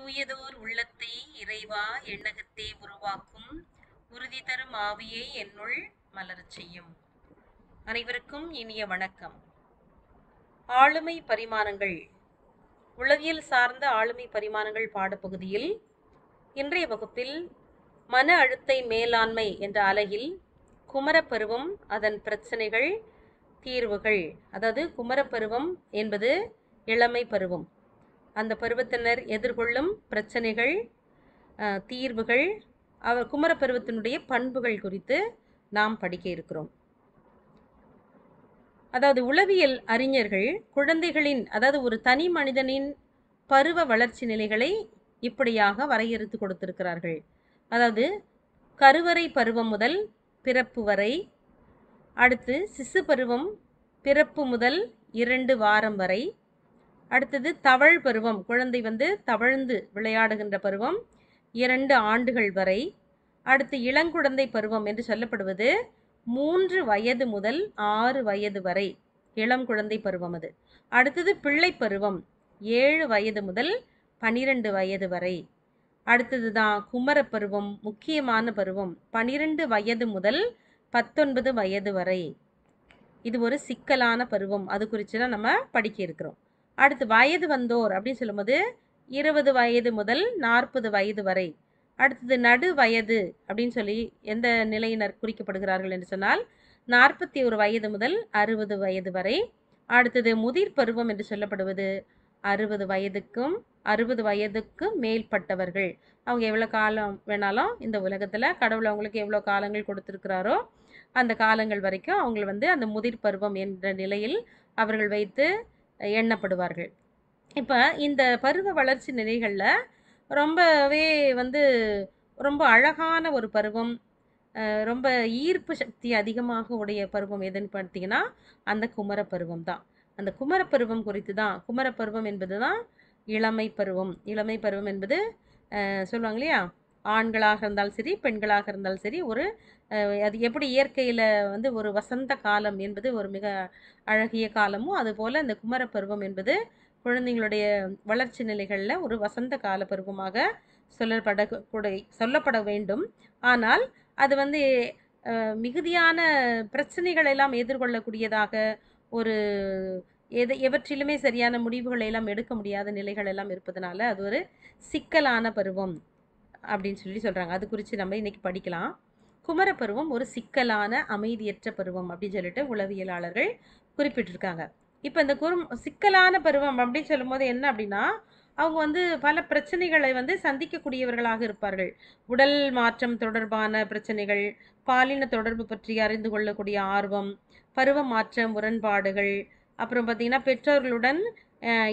தூயதோர் உள்ளத்தை இறைவா எண்ணகத்தை உருவாக்கும். உறுதி தரும் ஆவியை என்னுள் மலரச் செய்யும். அனைவருக்கும் இனிய வணக்கம். ஆளுமை பரிமாணங்கள். உளவியல் சார்ந்த ஆளுமை பரிமாணங்கள் பாடப்பகுதியில் இன்றைய வகுப்பில் மன அழுத்தை மேலாண்மை என்ற அலகில் குமரப்பருவம் அதன் பிரச்சனைகள் தீர்வுகள். அதாவது குமரப்பருவம் என்பது இளமை பருவம் அந்த பருவத்தினர் எதிர்கொள்ளும் பிரச்சனைகள் தீர்வுகள் அவர் குமரப்பருவத்தினுடைய பண்புகள் குறித்து நாம் படிக்க இருக்கிறோம். அதாவது உளவியல் அறிஞர்கள் குழந்தைகளின் அதாவது ஒரு தனி மனிதனின் பருவ வளர்ச்சி நிலைகளை இப்படியாக வரையறுத்து கொடுத்திருக்கிறார்கள். அதாவது கருவறை பருவம் முதல் பிறப்பு வரை அடுத்து சிசு பருவம் பிறப்பு முதல் இரண்டு வாரம் வரை அடுத்தது தவழ் பருவம். குழந்தை வந்து தவழ்ந்து விளையாடுகின்ற பருவம். இரண்டு ஆண்டுகள் வரை. அடுத்து இளங்குழந்தை பருவம் என்று சொல்லப்படுவது மூன்று வயது முதல் ஆறு வயது வரை. இளம் குழந்தை பருவம் அது. அடுத்தது பிள்ளை பருவம் ஏழு வயது முதல் பனிரெண்டு வயது வரை. அடுத்தது தான் குமரப்பருவம் முக்கியமான பருவம் பனிரெண்டு வயது முதல் பத்தொன்பது வயது வரை. இது ஒரு சிக்கலான பருவம். அது குறித்து தான் நம்ம படிக்க இருக்கிறோம். அடுத்து வயது வந்தோர் அப்படின்னு சொல்லும்போது இருபது வயது முதல் நாற்பது வயது வரை. அடுத்தது நடு வயது அப்படின்னு சொல்லி எந்த நிலையினர் குறிக்கப்படுகிறார்கள் என்று சொன்னால் நாற்பத்தி ஒரு வயது முதல் அறுபது வயது வரை. அடுத்தது முதிர் பருவம் என்று சொல்லப்படுவது அறுபது வயதுக்கும் அறுபது வயதுக்கு மேற்பட்டவர்கள் அவங்க எவ்வளோ காலம் வேணாலும் இந்த உலகத்தில் கடவுள் அவங்களுக்கு எவ்வளோ காலங்கள் கொடுத்துருக்கிறாரோ அந்த காலங்கள் வரைக்கும் அவங்களை வந்து அந்த முதிர் பருவம் என்ற நிலையில் அவர்கள் வைத்து எண்ணப்படுவார்கள். இப்போ இந்த பருவ வளர்ச்சி நிலைகளில் ரொம்பவே வந்து ரொம்ப அழகான ஒரு பருவம் ரொம்ப ஈர்ப்பு சக்தி அதிகமாக உடைய பருவம் எதுன்னு பார்த்தீங்கன்னா அந்த குமர பருவம் தான். அந்த குமர பருவம் குறித்து தான் குமர பருவம் என்பது தான் இளமை பருவம். இளமை பருவம் என்பது சொல்லுவாங்க இல்லையா? ஆண்களாக இருந்தாலும் சரி பெண்களாக இருந்தாலும் சரி ஒரு அது எப்படி இயற்கையில் வந்து ஒரு வசந்த காலம் என்பது ஒரு மிக அழகிய காலமும் அதுபோல் அந்த குமர பருவம் என்பது குழந்தைங்களுடைய வளர்ச்சி நிலைகளில் ஒரு வசந்த கால பருவமாக சொல்லப்பட கூட சொல்லப்பட வேண்டும். ஆனால் அது வந்து மிகுதியான பிரச்சனைகளை எல்லாம் எதிர்கொள்ளக்கூடியதாக ஒரு எது எவற்றிலுமே சரியான முடிவுகளை எல்லாம் எடுக்க முடியாத நிலைகள் எல்லாம் இருப்பதனால அது ஒரு சிக்கலான பருவம். அப்படின்னு சொல்லி சொல்கிறாங்க அது குறித்து நம்ம இன்றைக்கி படிக்கலாம். குமரப்பருவம் ஒரு சிக்கலான அமைதியற்ற பருவம் அப்படின்னு சொல்லிட்டு உளவியலாளர்கள் குறிப்பிட்டிருக்காங்க. இப்போ இந்த குறும் சிக்கலான பருவம் அப்படின்னு சொல்லும்போது என்ன அப்படின்னா அவங்க வந்து பல பிரச்சனைகளை வந்து சந்திக்கக்கூடியவர்களாக இருப்பார்கள். உடல் மாற்றம் தொடர்பான பிரச்சனைகள் பாலின தொடர்பு பற்றி அறிந்து கொள்ளக்கூடிய ஆர்வம் பருவ மாற்ற முரண்பாடுகள் அப்புறம் பார்த்திங்கன்னா பெற்றோர்களுடன்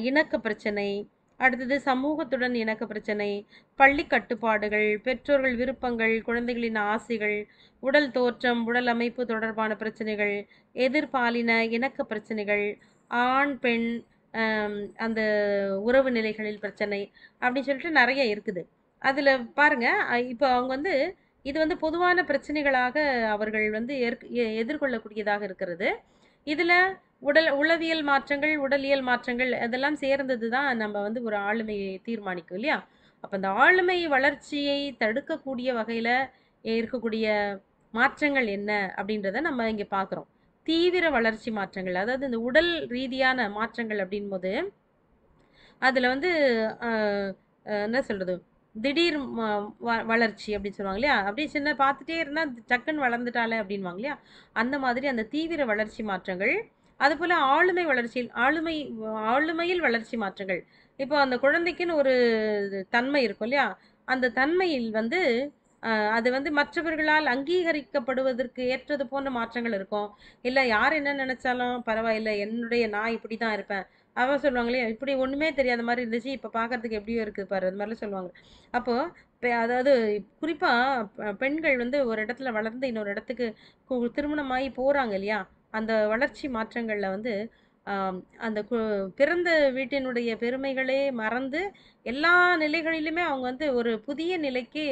இணக்க பிரச்சனை அடுத்தது சமூகத்துடன் இணக்க பிரச்சனை பள்ளி கட்டுப்பாடுகள் பெற்றோர்கள் விருப்பங்கள் குழந்தைகளின் ஆசைகள் உடல் தோற்றம் உடல் அமைப்பு தொடர்பான பிரச்சனைகள் எதிர்பாலின இணக்க பிரச்சனைகள் ஆண் பெண் அந்த உறவு நிலைகளில் பிரச்சனை அப்படின்னு சொல்லிட்டு நிறைய இருக்குது. அதில் பாருங்கள் இப்போ அவங்க வந்து இது வந்து பொதுவான பிரச்சனைகளாக அவர்கள் வந்து ஏற்க- எதிர்கொள்ளக்கூடியதாக இருக்கிறது. இதில் உடல் உளவியல் மாற்றங்கள் உடலியல் மாற்றங்கள் அதெல்லாம் சேர்ந்தது தான் நம்ம வந்து ஒரு ஆளுமையை தீர்மானிக்கும் இல்லையா? அப்போ அந்த ஆளுமை வளர்ச்சியை தடுக்கக்கூடிய வகையில் இருக்கக்கூடிய மாற்றங்கள் என்ன அப்படின்றத நம்ம இங்கே பார்க்குறோம். தீவிர வளர்ச்சி மாற்றங்கள் அதாவது இந்த உடல் ரீதியான மாற்றங்கள் அப்படின் போது அதில் வந்து என்ன சொல்கிறது திடீர் வ- வளர்ச்சி அப்படின்னு சொல்லுவாங்க இல்லையா? அப்படியே சின்ன பார்த்துட்டே இருந்தால் டக்குன்னு வளர்ந்துட்டாலே அப்படின்வாங்க இல்லையா? அந்த மாதிரி அந்த தீவிர வளர்ச்சி மாற்றங்கள் அதுபோல் ஆளுமை வளர்ச்சியில் ஆளுமை ஆளுமையில் வளர்ச்சி மாற்றங்கள். இப்போ அந்த குழந்தைக்குன்னு ஒரு தன்மை இருக்கும் இல்லையா? அந்த தன்மையில் வந்து அது வந்து மற்றவர்களால் அங்கீகரிக்கப்படுவதற்கு ஏற்றது போன்ற மாற்றங்கள் இருக்கும். இல்லை யார் என்ன நினைச்சாலும் பரவாயில்லை என்னுடைய நான் இப்படி தான் இருப்பேன். அவன் சொல்லுவாங்களே இப்படி ஒன்றுமே தெரியாத மாதிரி இருந்துச்சு இப்போ பார்க்கறதுக்கு எப்படியோ இருக்குது பாரு அது மாதிரிலாம் சொல்லுவாங்க. அப்போது அதாவது குறிப்பாக பெண்கள் வந்து ஒரு இடத்துல வளர்ந்து இன்னொரு இடத்துக்கு திருமணமாகி போகிறாங்க இல்லையா அந்த வளர்ச்சி மாற்றங்களில் வந்து அந்த கு பிறந்த வீட்டினுடைய பெருமைகளே மறந்து எல்லா நிலைகளிலுமே அவங்க வந்து ஒரு புதிய நிலைக்கு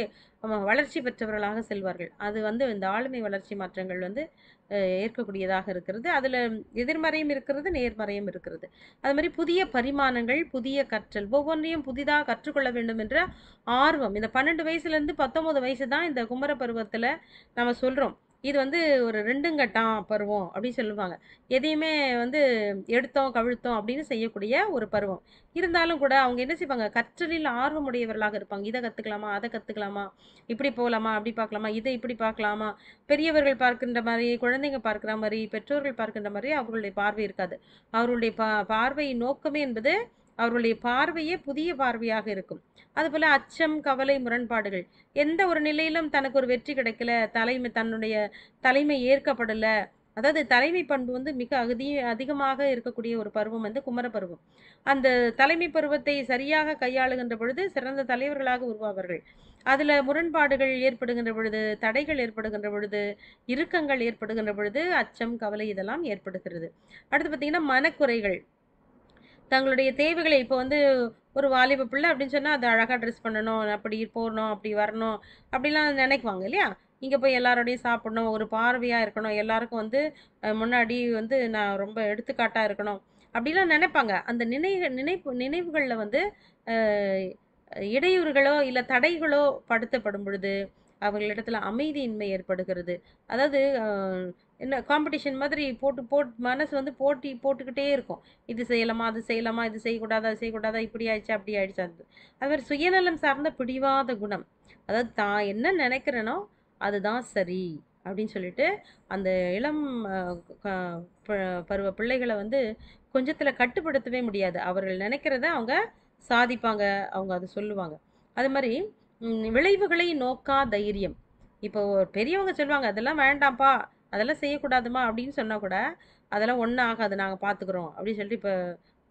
வளர்ச்சி பெற்றவர்களாக செல்வார்கள். அது வந்து இந்த ஆளுமை வளர்ச்சி மாற்றங்கள் வந்து ஏற்கக்கூடியதாக இருக்கிறது. அதில் எதிர்மறையும் இருக்கிறது, நேர்மறையும் இருக்கிறது. அது மாதிரி புதிய பரிமாணங்கள், புதிய கற்றல் ஒவ்வொன்றையும் புதிதாக கற்றுக்கொள்ள வேண்டும் என்ற ஆர்வம். இந்த 12 வயசுலேருந்து 19 வயசு தான் இந்த குமர பருவத்தில் நம்ம சொல்கிறோம் இது வந்து ஒரு ரெண்டுங்கட்டம் பருவம் அப்படின்னு சொல்லுவாங்க. எதையுமே வந்து எடுத்தோம், கவிழ்த்தோம் அப்படின்னு செய்யக்கூடிய ஒரு பருவம். இருந்தாலும் கூட அவங்க என்ன செய்வாங்க, கற்றலில் ஆர்வமுடையவர்களாக இருப்பாங்க. இதை கற்றுக்கலாமா அதை கற்றுக்கலாமா இப்படி போகலாமா அப்படி பார்க்கலாமா? இதை இப்படி பார்க்கலாமா? பெரியவர்கள் பார்க்கின்ற மாதிரி குழந்தைங்க பார்க்குற மாதிரி பெற்றோர்கள் பார்க்கின்ற மாதிரி அவர்களுடைய பார்வை இருக்காது. அவர்களுடைய பா பார்வை நோக்கமே என்பது அவர்களுடைய பார்வையே புதிய பார்வையாக இருக்கும். அதுபோல் அச்சம், கவலை, முரண்பாடுகள். எந்த ஒரு நிலையிலும் தனக்கு ஒரு வெற்றி கிடைக்கல, தலைமை தன்னுடைய தலைமை ஏற்கப்படல. அதாவது தலைமை பண்பு வந்து மிக அகதி அதிகமாக இருக்கக்கூடிய ஒரு பருவம் வந்து குமர பருவம். அந்த தலைமை பருவத்தை சரியாக கையாளுகின்ற பொழுது சிறந்த தலைவர்களாக உருவாவார்கள். அதில் முரண்பாடுகள் ஏற்படுகின்ற பொழுது, தடைகள் ஏற்படுகின்ற பொழுது, இறுக்கங்கள் ஏற்படுகின்ற பொழுது, அச்சம், கவலை இதெல்லாம் ஏற்படுகிறது. அடுத்து பார்த்திங்கன்னா மனக்குறைகள். தங்களுடைய தேவைகளை இப்போ வந்து ஒரு வாலிப பிள்ளை அப்படின்னு சொன்னால் அது அழகாக ட்ரெஸ் பண்ணணும், அப்படி போடணும் அப்படி வரணும், அப்படிலாம் நினைக்குவாங்க இல்லையா? இங்கே போய் எல்லாரோடையும் சாப்பிடணும், ஒரு பார்வையாக இருக்கணும், எல்லாருக்கும் வந்து முன்னாடி வந்து நான் ரொம்ப எடுத்துக்காட்டாக இருக்கணும், அப்படிலாம் நினைப்பாங்க. அந்த நினைக நினைப்பு நினைவுகளில் வந்து இடையூறுகளோ, இல்லை தடைகளோ படுத்தப்படும் பொழுது, அவர்களிடத்தில் அமைதியின்மை ஏற்படுகிறது. அதாவது என்ன காம்படிஷன் மாதிரி போட்டு போட் மனசு வந்து போட்டி போட்டுக்கிட்டே இருக்கும். இது செய்யலாமா? அது செய்யலாமா? இது செய்யக்கூடாதா? அது செய்யக்கூடாதா? இப்படி ஆயிடுச்சு அப்படி ஆயிடுச்சு அது மாதிரி சுயநலம் சார்ந்த பிடிவாத குணம். அதாவது தான் என்ன நினைக்கிறேனோ, அதுதான் சரி அப்படின்னு சொல்லிட்டு, அந்த இளம் ப பருவ பிள்ளைகளை வந்து கொஞ்சத்தில் கட்டுப்படுத்தவே முடியாது. அவர்கள் நினைக்கிறத அவங்க சாதிப்பாங்க. அவங்க அதை சொல்லுவாங்க. அது மாதிரி விளைவுகளை நோக்கா தைரியம். இப்போ பெரியவங்க சொல்லுவாங்க, "அதெல்லாம் வேண்டாம்ப்பா, அதெல்லாம் செய்யக்கூடாதும்மா" அப்படின்னு சொன்னால் கூட, "அதெல்லாம் ஒன்றும் ஆகாது, நாங்கள் பார்த்துக்குறோம் அப்படின்னு சொல்லிட்டு இப்போ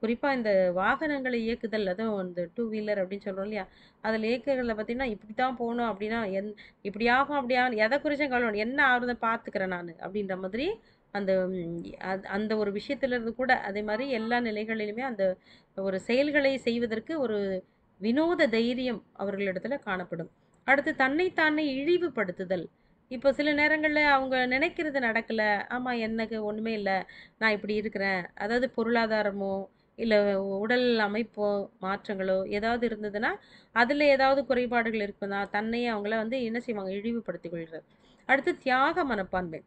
குறிப்பாக இந்த வாகனங்களை இயக்குதல், அதுவும் இந்த டூ வீலர் அப்படின்னு சொல்கிறோம் இல்லையா? அதில் இயக்குறதுல பார்த்தீங்கன்னா, இப்படி தான் போகணும் அப்படின்னா, என் இப்படி ஆகும், அப்படி ஆகும் எதை குறிச்சும் கவலை என்ன ஆகுறதை பார்த்துக்கிறேன் நான் அப்படின்ற மாதிரி அந்த அந்த ஒரு விஷயத்திலிருந்து கூட அதே மாதிரி எல்லா நிலைகளிலுமே அந்த ஒரு செயல்களை செய்வதற்கு ஒரு வினோத தைரியம் அவர்களிடத்துல காணப்படும். அடுத்து தன்னை இழிவுபடுத்துதல். இப்போ சில நேரங்களில் அவங்க நினைக்கிறது நடக்கல. ஆமாம் எனக்கு ஒன்றுமே இல்லை நான் இப்படி இருக்கிறேன். அதாவது பொருளாதாரமோ, இல்லை உடல் அமைப்போ, மாற்றங்களோ ஏதாவது இருந்ததுன்னா, அதில் ஏதாவது குறைபாடுகள் இருக்குன்னா, தன்னையே அவங்கள வந்து என்ன செய்வாங்க, இழிவுபடுத்திக் கொள்கிறது. அடுத்து தியாக மனப்பான்மை.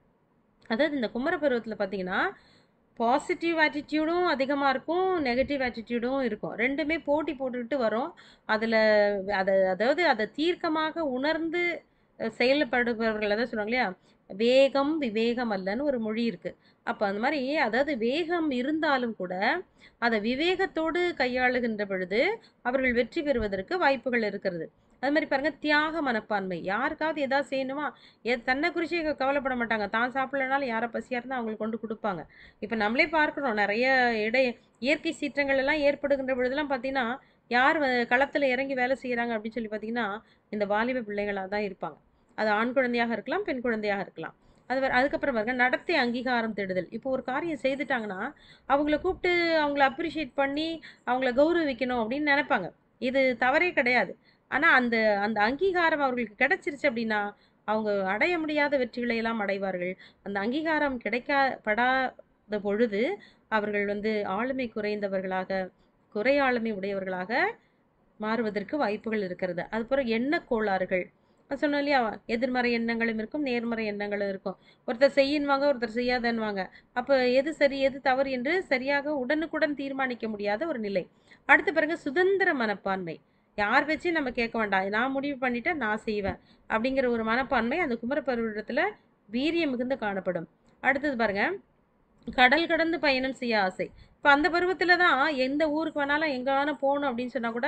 அதாவது இந்த குமர பருவத்தில் பார்த்தீங்கன்னா, பாசிட்டிவ் ஆட்டிடியூடும் அதிகமாக இருக்கும், நெகட்டிவ் ஆட்டிடியூடும் இருக்கும். ரெண்டுமே போட்டி போட்டுக்கிட்டு வரும். அதில் அதை அதாவது அதை தீர்க்கமாக உணர்ந்து செயல்படுபவர்கள் அதான் சொல்லுவாங்க இல்லையா? வேகம் விவேகம் அல்லன்னு ஒரு மொழி இருக்குது அப்போ அந்த மாதிரி அதாவது வேகம் இருந்தாலும் கூட, அதை விவேகத்தோடு கையாளுகின்ற பொழுது, அவர்கள் வெற்றி பெறுவதற்கு வாய்ப்புகள் இருக்கிறது. அது மாதிரி பாருங்கள் தியாக மனப்பான்மை. யாருக்காவது ஏதாவது செய்யணுமா, எ தன்னை குறிச்சு கவலைப்பட மாட்டாங்க. தான் சாப்பிட்லனாலும் யாரை பசியாக இருந்தால் அவங்களுக்கு கொண்டு கொடுப்பாங்க இப்போ நம்மளே பார்க்குறோம் நிறைய இடை இயற்கை சீற்றங்கள் எல்லாம் ஏற்படுகின்ற பொழுதெல்லாம் பார்த்தீங்கன்னா, யார் வ இறங்கி வேலை செய்கிறாங்க அப்படின்னு சொல்லி பார்த்தீங்கன்னா, இந்த வாலிப பிள்ளைகளாக தான் இருப்பாங்க. அது ஆண் குழந்தையாக இருக்கலாம், பெண் குழந்தையாக இருக்கலாம். அது அதுக்கப்புறம் பாருங்க நடத்தை அங்கீகாரம் தேடுதல். இப்போ ஒரு காரியம் செய்துட்டாங்கன்னா, அவங்கள கூப்பிட்டு அவங்கள அப்ரிஷியேட் பண்ணி, அவங்கள கௌரவிக்கணும் அப்படின்னு நினைப்பாங்க இது தவறே கிடையாது. ஆனால் அந்த அந்த அங்கீகாரம் அவர்களுக்கு கிடைச்சிருச்சு அப்படின்னா, அவங்க அடைய முடியாத வெற்றிகளை எல்லாம் அடைவார்கள். அந்த அங்கீகாரம் கிடைக்கா படாத பொழுது, அவர்கள் வந்து ஆளுமை குறைந்தவர்களாக, குறை ஆளுமை உடையவர்களாக மாறுவதற்கு வாய்ப்புகள் இருக்கிறது. அதுபோல் எண்ணக் கோளாறுகள். நான் சொன்னோம் இல்லையா? எதிர்மறை எண்ணங்களும் இருக்கும், நேர்மறை எண்ணங்களும் இருக்கும். ஒருத்தர் செய்யின்வாங்க ஒருத்தர் செய்யாதன்வாங்க அப்போ எது சரி, எது தவறு என்று சரியாக உடனுக்குடன் தீர்மானிக்க முடியாத ஒரு நிலை. அடுத்து பாருங்க சுதந்திர மனப்பான்மை. யார் வச்சு நம்ம கேட்க வேண்டாம். நான் முடிவு பண்ணிட்டேன், நான் செய்வேன். அப்படிங்கிற ஒரு மனப்பான்மை அந்த குமரப்பருவத்தில் வீரியம் மிகுந்து காணப்படும். அடுத்தது பாருங்க, கடல் கடந்து பயணம் செய்ய ஆசை. இப்போ அந்த பருவத்தில் தான் எந்த ஊருக்கு வேணாலும், எங்கே வேணா போகணும் அப்படின்னு சொன்னால் கூட,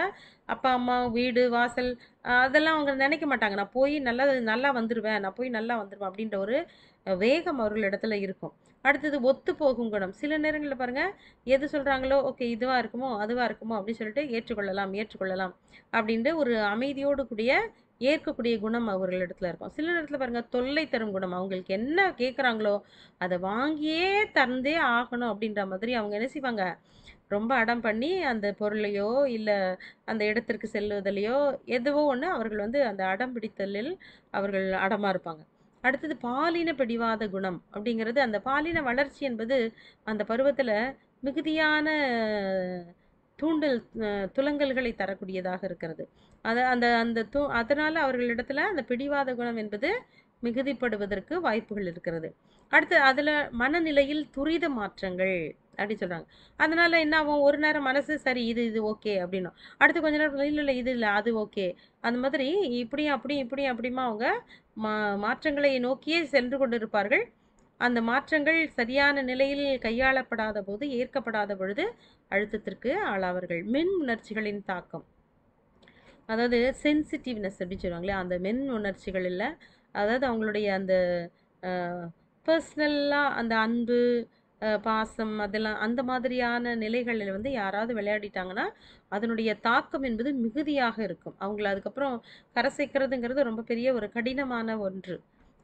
அப்பா, அம்மா, வீடு, வாசல் அதெல்லாம் அவங்க நினைக்க மாட்டாங்க. நான் போய் நல்லா நல்லா வந்துடுவேன் நான் போய் நல்லா வந்துடுவேன் அப்படின்ற ஒரு வேகம் அவர்கள் இடத்துல இருக்கும். அடுத்தது ஒத்து போகும் குணம். சில நேரங்களில் பாருங்கள் எது சொல்கிறாங்களோ ஓகே இதுவாக இருக்குமோ, அதுவாக இருக்குமோ அப்படின்னு சொல்லிட்டு ஏற்றுக்கொள்ளலாம், ஏற்றுக்கொள்ளலாம் அப்படின்ற ஒரு அமைதியோடு கூடிய ஏற்கக்கூடிய குணம் அவர்களிடத்துல இருக்கும். சில இடத்துல பாருங்க தொல்லை தரும் குணம். அவங்களுக்கு என்ன கேட்குறாங்களோ அதை வாங்கியே தந்தே ஆகணும் அப்படின்ற மாதிரி அவங்க என்ன செய்வாங்க? ரொம்ப அடம் பண்ணி அந்த பொருளையோ இல்லை அந்த இடத்திற்கு செல்வதிலையோ எதுவோ ஒன்று அவர்கள் வந்து அந்த அடம் பிடித்தலில் அவர்கள் அடமாக இருப்பாங்க. அடுத்தது பாலின பிடிவாத குணம் அப்படிங்கிறது அந்த பாலின வளர்ச்சி என்பது அந்த பருவத்தில் மிகுதியான தூண்டல் துலங்கல்களை தரக்கூடியதாக இருக்கிறது. அதை அந்த அந்த தூ அதனால் அவர்களிடத்தில் அந்த பிடிவாத குணம் என்பது மிகுதிப்படுவதற்கு வாய்ப்புகள் இருக்கிறது. அடுத்து அதில் மனநிலையில் துரித மாற்றங்கள் அப்படி சொல்கிறாங்க அதனால் என்ன ஆகும்? ஒரு நேரம் மனசு சரி இது இது ஓகே அப்படின்னும். அடுத்து கொஞ்ச நேரம் இல்லை இல்லை இது இல்லை அது ஓகே. அந்த மாதிரி இப்படியும் அப்படியும் இப்படியும் அப்படியுமா அவங்க மா மாற்றங்களை நோக்கியே சென்று கொண்டிருப்பார்கள். அந்த மாற்றங்கள் சரியான நிலையில் கையாளப்படாத போது ஏற்கப்படாத பொழுது அழுத்தத்திற்கு ஆளாவார்கள். மின் உணர்ச்சிகளின் தாக்கம். அதாவது சென்சிட்டிவ்னஸ் அப்படின்னு சொல்லுவாங்களே அந்த மென் உணர்ச்சிகள் அதாவது அவங்களுடைய அந்த பர்சனலாக அந்த அன்பு பாசம் அதெல்லாம் அந்த மாதிரியான நிலைகளில் வந்து யாராவது விளையாடிட்டாங்கன்னா அதனுடைய தாக்கம் என்பது மிகுதியாக இருக்கும். அவங்கள அதுக்கப்புறம் கரை சேர்க்கிறதுங்கிறது ரொம்ப பெரிய ஒரு கடினமான ஒன்று.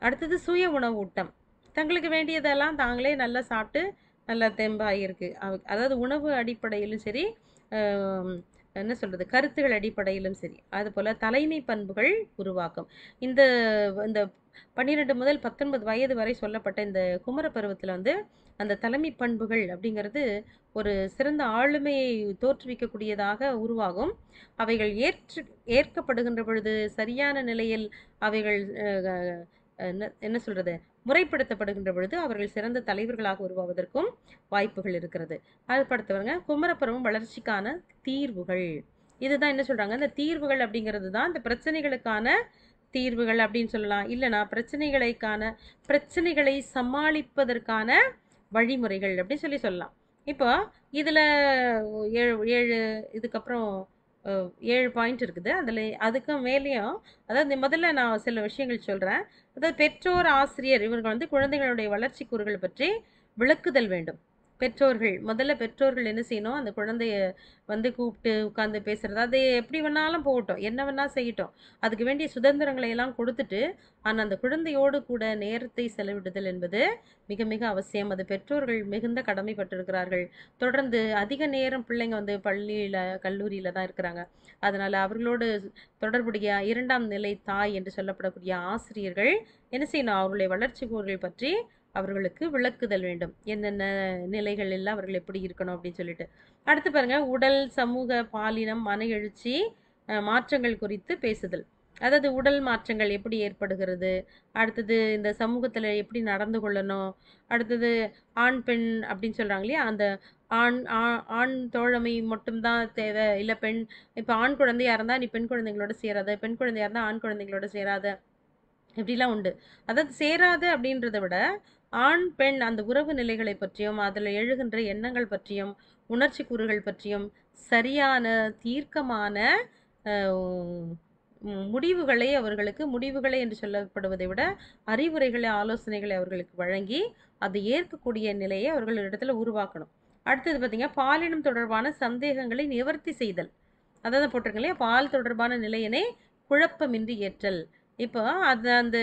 அடுத்தது சுய உணவூட்டம் தங்களுக்கு வேண்டியதெல்லாம் தாங்களே நல்லா சாப்பிட்டு நல்லா தெம்பாக அவ- அதாவது உணவு அடிப்படையிலும் சரி என்ன சொல்கிறது கருத்துகள் அடிப்படையிலும் சரி அதுபோல் தலைமை பண்புகள் உருவாக்கும். இந்த இந்த பன்னிரெண்டு முதல் பத்தொன்பது வயது வரை சொல்லப்பட்ட இந்த குமர பருவத்தில் வந்து அந்த தலைமை பண்புகள் அப்படிங்கிறது ஒரு சிறந்த ஆளுமையை தோற்றுவிக்கக்கூடியதாக உருவாகும். அவைகள் ஏற்று ஏற்கப்படுகின்ற பொழுது சரியான நிலையில் அவைகள் என்ன என்ன சொல்கிறது முறைப்படுத்தப்படுகின்ற பொழுது அவர்கள் சிறந்த தலைவர்களாக உருவாவதற்கும் வாய்ப்புகள் இருக்கிறது. அடுத்தவங்க குமரப்பருவம் வளர்ச்சிக்கான தீர்வுகள். இதுதான் என்ன சொல்றாங்க? இந்த தீர்வுகள் அப்படிங்கிறது தான் இந்த பிரச்சனைகளுக்கான தீர்வுகள் அப்படின்னு சொல்லலாம். இல்லைனா பிரச்சனைகளுக்கான பிரச்சனைகளை சமாளிப்பதற்கான வழிமுறைகள் அப்படின்னு சொல்லி சொல்லலாம். இப்போ இதில் ஏழு ஏழு இதுக்கப்புறம் ஏழு பாயிண்ட் இருக்குது. அதில் அதுக்கு மேலேயும் அதாவது முதல்ல நான் சில விஷயங்கள் சொல்கிறேன் அதாவது பெற்றோர் ஆசிரியர் இவர்கள் வந்து குழந்தைகளுடைய வளர்ச்சி கூறுகள் பற்றி விளக்குதல் வேண்டும். பெற்றோர்கள் முதல்ல பெற்றோர்கள் என்ன செய்யணும்? அந்த குழந்தைய வந்து கூப்பிட்டு உட்காந்து பேசுகிறது அது எப்படி வேணாலும் போகட்டும். என்ன வேணால் செய்யட்டும். அதுக்கு வேண்டிய சுதந்திரங்களை எல்லாம் கொடுத்துட்டு ஆனால் அந்த குழந்தையோடு கூட நேரத்தை செலவிடுதல் என்பது மிக மிக அவசியம். அது பெற்றோர்கள் மிகுந்த கடமைப்பட்டிருக்கிறார்கள். தொடர்ந்து அதிக நேரம் பிள்ளைங்க வந்து பள்ளியில் கல்லூரியில் தான் இருக்கிறாங்க. அதனால் அவர்களோடு தொடர்புடைய இரண்டாம் நிலை தாய் என்று சொல்லப்படக்கூடிய ஆசிரியர்கள் என்ன செய்யணும்? அவர்களுடைய வளர்ச்சி கூறுகள் பற்றி அவர்களுக்கு விளக்குதல் வேண்டும். என்னென்ன நிலைகளில் அவர்கள் எப்படி இருக்கணும் அப்படின்னு சொல்லிட்டு. அடுத்து பாருங்க உடல் சமூக பாலினம் மன எழுச்சி மாற்றங்கள் குறித்து பேசுதல். அதாவது உடல் மாற்றங்கள் எப்படி ஏற்படுகிறது? அடுத்தது இந்த சமூகத்தில் எப்படி நடந்து கொள்ளணும்? அடுத்தது ஆண் பெண் அப்படின்னு சொல்கிறாங்க இல்லையா? அந்த ஆண் ஆ- ஆண் தோழமை மட்டும்தான் தேவை. இல்லை பெண் இப்போ ஆண் குழந்தையாக இருந்தால் நீ பெண் குழந்தைங்களோட சேராத பெண் குழந்தையாக இருந்தால் ஆண் குழந்தைங்களோட சேராத. இப்படிலாம் உண்டு. அதாவது சேராது அப்படின்றத விட ஆண் பெண் அந்த உறவு நிலைகளை பற்றியும் அதில் எழுகின்ற எண்ணங்கள் பற்றியும் உணர்ச்சி கூறுகள் பற்றியும் சரியான தீர்க்கமான முடிவுகளை அவர்களுக்கு முடிவுகளை என்று சொல்லப்படுவதை விட அறிவுரைகளை ஆலோசனைகளை அவர்களுக்கு வழங்கி அதை ஏற்கக்கூடிய நிலையை அவர்களிடத்தில் உருவாக்கணும். அடுத்தது பார்த்திங்கன்னா பாலினம் தொடர்பான சந்தேகங்களை நிவர்த்தி செய்தல். அதாவது போட்டிருக்கேன் இல்லையா? பால் தொடர்பான நிலையினை குழப்பமின்றி ஏற்றல். இப்போ அது அந்த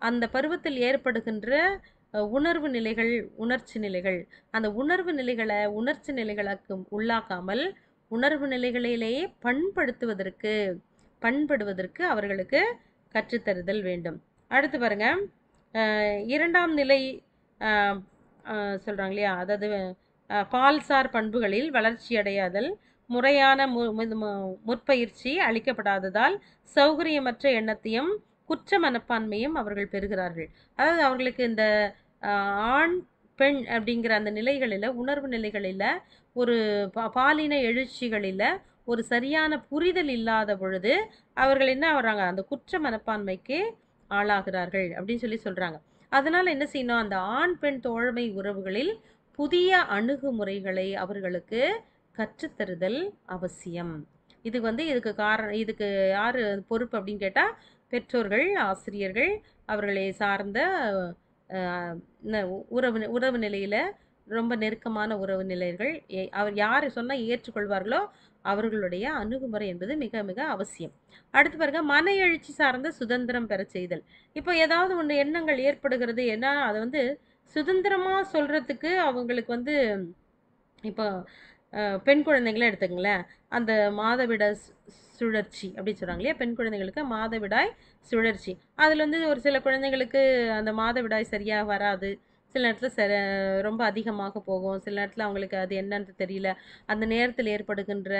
அந்த பருவத்தில் ஏற்படுகின்ற உணர்வு நிலைகள் உணர்ச்சி நிலைகள். அந்த உணர்வு நிலைகளை உணர்ச்சி நிலைகளுக்கு உள்ளாக்காமல் உணர்வு நிலைகளிலேயே பண்படுத்துவதற்கு பண்படுவதற்கு அவர்களுக்கு கற்றுத்தருதல் வேண்டும். அடுத்து பாருங்க. இரண்டாம் நிலை சொல்கிறாங்க இல்லையா? அதாவது பால்சார் பண்புகளில் வளர்ச்சி அடையாதல் முறையான மு- முற்பயிற்சி அளிக்கப்படாததால் சௌகரியமற்ற எண்ணத்தையும் குற்ற மனப்பான்மையும் அவர்கள் பெறுகிறார்கள். அதாவது அவர்களுக்கு இந்த ஆண் பெண் அப்படிங்கிற அந்த நிலைகளில் உணர்வு நிலைகளில் ஒரு பாலின எழுச்சிகளில் ஒரு சரியான புரிதல் இல்லாத பொழுது அவர்கள் என்ன வர்றாங்க அந்த குற்ற மனப்பான்மைக்கு ஆளாகிறார்கள் அப்படின்னு சொல்லி சொல்கிறாங்க அதனால் என்ன செய்யணும்? அந்த ஆண் பெண் தோழமை உறவுகளில் புதிய அணுகுமுறைகளை அவர்களுக்கு கற்றுத்தருதல் அவசியம். இது வந்து இதுக்கு காரணம் இதுக்கு யார் பொறுப்பு அப்படின்னு கேட்டால் பெற்றோர்கள் ஆசிரியர்கள் அவர்களை சார்ந்த உறவு உறவு நிலையில் ரொம்ப நெருக்கமான உறவு நிலைகள் எ அவர் யார் சொன்னால் ஏற்றுக்கொள்வார்களோ, அவர்களுடைய அணுகுமுறை என்பது மிக மிக அவசியம். அடுத்து பாருங்க, மன எழுச்சி சார்ந்த சுதந்திரம் பெற செய்தல். இப்போ ஏதாவது ஒன்று எண்ணங்கள் ஏற்படுகிறது. ஏன்னா, அதை வந்து சுதந்திரமாக சொல்கிறதுக்கு அவங்களுக்கு வந்து இப்போ பெண் குழந்தைங்களே எடுத்துங்களேன் அந்த மாதவிட சுழற்சி அப்படின்னு சொல்கிறாங்க இல்லையா? பெண் குழந்தைகளுக்கு மாதவிடாய் சுழற்சி. அதில் வந்து ஒரு சில குழந்தைங்களுக்கு அந்த மாதவிடாய் சரியாக வராது. சில நேரத்தில் ச ரொம்ப அதிகமாக போகும். சில நேரத்தில் அவங்களுக்கு அது என்னன்னு தெரியல. அந்த நேரத்தில் ஏற்படுகின்ற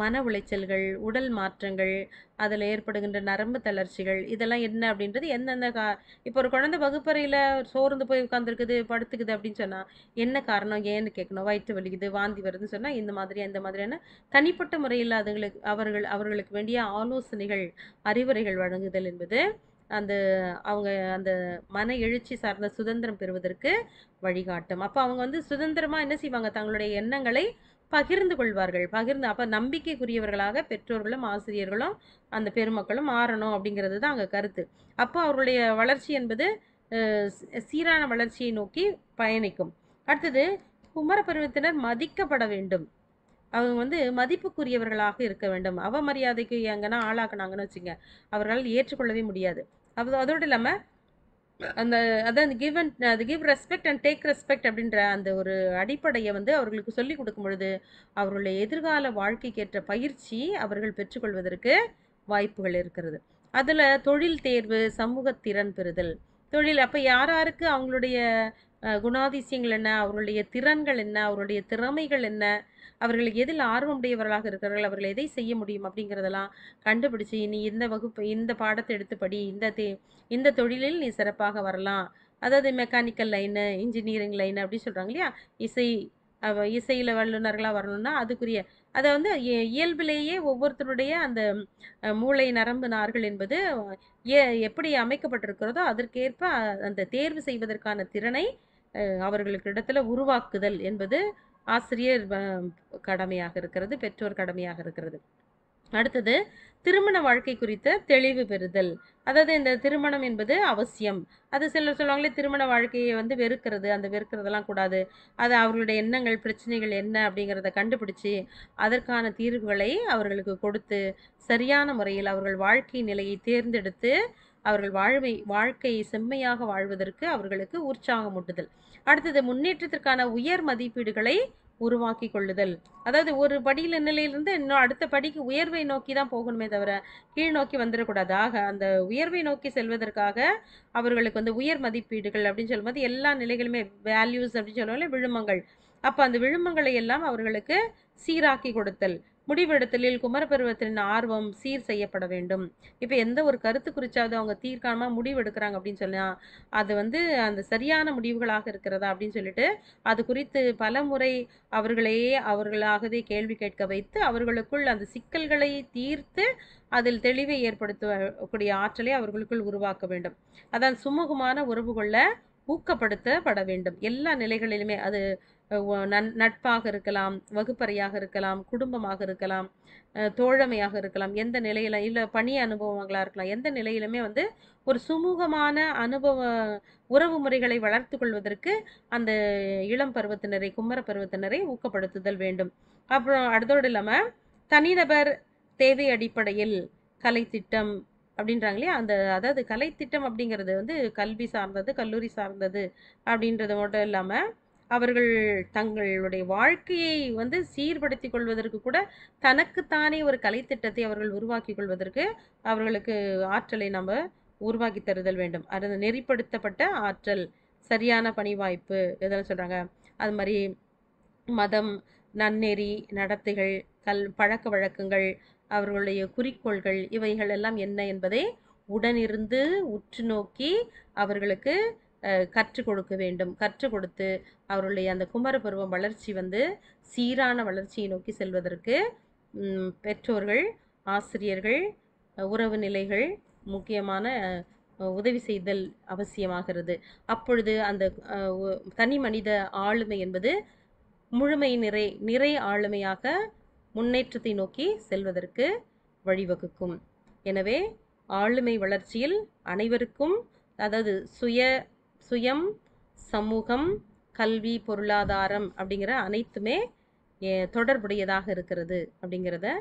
மன உளைச்சல்கள், உடல் மாற்றங்கள், அதில் ஏற்படுகின்ற நரம்பு தளர்ச்சிகள், இதெல்லாம் என்ன அப்படின்றது எந்தெந்த கா இப்போ ஒரு குழந்தை வகுப்பறையில் சோர்ந்து போய் உட்காந்துருக்குது, படுத்துக்குது அப்படின்னு சொன்னால் என்ன காரணம்? ஏன்னு கேட்கணும். வயிற்று வலிக்குது, வாந்தி வருதுன்னு சொன்னால் இந்த மாதிரி இந்த மாதிரியான தனிப்பட்ட முறையில் அதுங்களுக்கு அவர்கள் அவர்களுக்கு வேண்டிய ஆலோசனைகள், அறிவுரைகள் வழங்குதல் என்பது, அந்த அவங்க அந்த மன எழுச்சி சார்ந்த சுதந்திரம் பெறுவதற்கு வழிகாட்டும். அப்போ அவங்க வந்து சுதந்திரமாக என்ன செய்வாங்க? தங்களுடைய எண்ணங்களை பகிர்ந்து கொள்வார்கள். பகிர்ந்து அப்போ நம்பிக்கைக்குரியவர்களாக பெற்றோர்களும், ஆசிரியர்களும், அந்த பெருமக்களும் மாறணும் அப்படிங்கிறது தான் அங்கே கருத்து. அப்போ அவர்களுடைய வளர்ச்சி என்பது சீரான வளர்ச்சியை நோக்கி பயணிக்கும். அடுத்தது குமர பருவத்தினர் மதிக்கப்பட வேண்டும். அவங்க வந்து மதிப்புக்குரியவர்களாக இருக்க வேண்டும். அவமரியாதைக்கு எங்கன்னா ஆளாக்குனாங்கன்னு வச்சுங்க அவர்களால் ஏற்றுக்கொள்ளவே முடியாது. அது அதோடு இல்லாமல் அந்த அதான் கிவ் அண்ட் அது give respect and take respect அப்படின்ற அந்த ஒரு அடிப்படையை வந்து அவர்களுக்கு சொல்லிக் கொடுக்கும் பொழுது, அவர்களுடைய எதிர்கால வாழ்க்கைக்கேற்ற பயிற்சி அவர்கள் பெற்றுக்கொள்வதற்கு வாய்ப்புகள் இருக்கிறது. அதில் தொழில் தேர்வு, சமூக திறன் பெறுதல். தொழில் அப்போ யார் யாருக்கு அவங்களுடைய குணாதிசயங்கள் என்ன? அவர்களுடைய திறன்கள் என்ன? அவருடைய திறமைகள் என்ன? அவர்கள் எதில் ஆர்வமுடையவர்களாக இருக்கிறார்கள்? அவர்கள் எதை செய்ய முடியும்? அப்படிங்கிறதெல்லாம் கண்டுபிடிச்சு, நீ இந்த வகுப்பு இந்த பாடத்தை எடுத்து படி. இந்த தே இந்த தொழிலில் நீ சிறப்பாக வரலாம். அதாவது மெக்கானிக்கல் லைனு, இன்ஜினியரிங் லைனு அப்படி சொல்கிறாங்க இல்லையா? இசை இசையில் வல்லுநர்களாக வரணும்னா, அதுக்குரிய அதை வந்து இ இயல்பிலேயே ஒவ்வொருத்தருடைய அந்த மூளை நரம்பு நார்கள் என்பது எ எப்படி அமைக்கப்பட்டிருக்கிறதோ, அதற்கேற்ப அந்த தேர்வு செய்வதற்கான திறனை அவர்களுக்கு இடத்துல உருவாக்குதல் என்பது ஆசிரியர் கடமையாக இருக்கிறது. பெற்றோர் கடமையாக இருக்கிறது. அடுத்தது திருமண வாழ்க்கை குறித்த தெளிவு பெறுதல். அதாவது இந்த திருமணம் என்பது அவசியம். அது சிலர் சொல்லுவாங்களே திருமண வாழ்க்கையை வந்து வெறுக்கிறது. அந்த வெறுக்கிறதெல்லாம் கூடாது. அது அவர்களுடைய எண்ணங்கள், பிரச்சனைகள் என்ன அப்படிங்கிறத கண்டுபிடிச்சு, அதற்கான தீர்வுகளை அவர்களுக்கு கொடுத்து, சரியான முறையில் அவர்கள் வாழ்க்கை நிலையை தேர்ந்தெடுத்து, அவர்கள் வாழ்வை வாழ்க்கையை செம்மையாக வாழ்வதற்கு அவர்களுக்கு உற்சாகமூட்டுதல். அடுத்தது முன்னேற்றத்திற்கான உயர் மதிப்பீடுகளை உருவாக்கி கொள்ளுதல். அதாவது ஒரு படியில் நிலையிலிருந்து இன்னும் அடுத்த படிக்கு உயர்வை நோக்கி தான் போகணுமே தவிர, கீழ் நோக்கி வந்துறக்கூடாது. ஆக அந்த உயர்வை நோக்கி செல்வதற்காக அவர்களுக்கு வந்து உயர் மதிப்பீடுகள் அப்படின்னு சொல்லும்போது, எல்லா நிலைகளுமே வேல்யூஸ் அப்படின்னு சொல்லுவாங்க விழுமங்கள். அப்போ அந்த விழுமங்களை எல்லாம் அவர்களுக்கு சீராக்கி கொடுத்தல். முடிவெடுத்தலில் குமரபருவத்தின் ஆர்வம் சீர் செய்யப்பட வேண்டும். இப்போ எந்த ஒரு கருத்து குறிச்சாவது அவங்க தீர்க்கானமாக முடிவெடுக்கிறாங்க அப்படின்னு சொன்னால் அது வந்து அந்த சரியான முடிவுகளாக இருக்கிறதா அப்படின்னு சொல்லிட்டு, அது குறித்து பல முறை அவர்களையே அவர்களாகவே கேள்வி கேட்க வைத்து, அவர்களுக்குள் அந்த சிக்கல்களை தீர்த்து, அதில் தெளிவை ஏற்படுத்தக்கூடிய ஆற்றலை அவர்களுக்குள் உருவாக்க வேண்டும். அதான் சுமூகமான உறவு கொள்ள ஊக்கப்படுத்தப்பட வேண்டும். எல்லா நிலைகளிலுமே அது நட்பாக இருக்கலாம், வகுப்பறையாக இருக்கலாம், குடும்பமாக இருக்கலாம், தோழமையாக இருக்கலாம். எந்த நிலையில இல்ல பணி அனுபவங்களா இருக்கலாம். எந்த நிலையிலுமே வந்து ஒரு சுமூகமான அனுபவ உறவு முறைகளை வளர்த்துக் கொள்வதற்கு அந்த இளம் பருவத்தினரை, கும்மர பருவத்தினரை ஊக்கப்படுத்துதல் வேண்டும். அப்புறம் அடுத்தோடு இல்லாம தனிநபர் தேவை அடிப்படையில் கலைத்திட்டம் அப்படின்றாங்க இல்லையா? அந்த அதாவது கலைத்திட்டம் அப்படிங்கிறது வந்து கல்வி சார்ந்தது, கல்லூரி சார்ந்தது அப்படின்றது மட்டும் இல்லாமல் அவர்கள் தங்களுடைய வாழ்க்கையை வந்து சீர்படுத்திக் கொள்வதற்கு கூட தனக்குத்தானே ஒரு கலைத்திட்டத்தை அவர்கள் உருவாக்கி கொள்வதற்கு அவர்களுக்கு ஆற்றலை நம்ம உருவாக்கி தருதல் வேண்டும். அது நெறிப்படுத்தப்பட்ட ஆற்றல், சரியான பணி வாய்ப்பு இதெல்லாம் சொல்கிறாங்க அது மாதிரி மதம், நன்னெறி, நடத்தைகள், கல் பழக்க வழக்கங்கள் அவர்களுடைய குறிக்கோள்கள் இவைகள் எல்லாம் என்ன என்பதை உடனிருந்து உற்று நோக்கி அவர்களுக்கு கற்றுக் கொடுக்க வேண்டும். கற்றுக் கொடுத்து அவருடைய அந்த குமர பருவம் வளர்ச்சி வந்து சீரான வளர்ச்சியை நோக்கி செல்வதற்கு பெற்றோர்கள், ஆசிரியர்கள், உறவு நிலைகள் முக்கியமான உதவி செய்தல் அவசியமாகிறது. அப்பொழுது அந்த தனி மனித ஆளுமை என்பது முழுமை நிறை நிறை ஆளுமையாக முன்னேற்றத்தை நோக்கி செல்வதற்கு வழிவகுக்கும். எனவே ஆளுமை வளர்ச்சியில் அனைவருக்கும் அதாவது சுய சுயம், சமூகம், கல்வி பொருளாதாரம் அப்படிங்கிற அனைத்துமே தொடர்புடையதாக இருக்கிறது அப்படிங்கிறத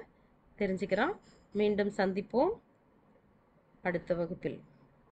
தெரிஞ்சுக்கிறோம். மீண்டும் சந்திப்போம். அடுத்த வகுப்பில்.